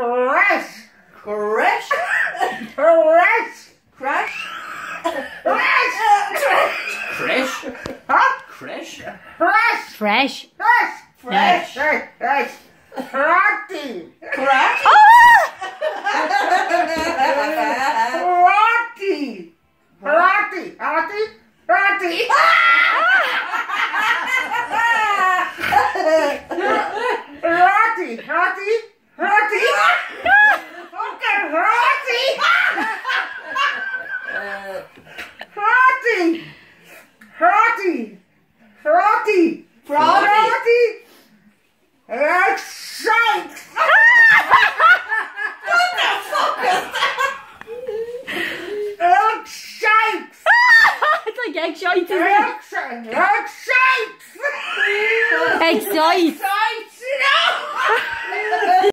Crash. Crash. Crash. Crash. Crash. Fresh. Huh? Fresh. Crash. Fresh. Crash. Fresh. Crash. Crash. Karate. Crash. Karate. Karate. Karate. Karate. Karate. Karate. Karate. Karate. Karate. Excite. Excite. it's like egg shite, isn't it? Excite. Excite. Excite.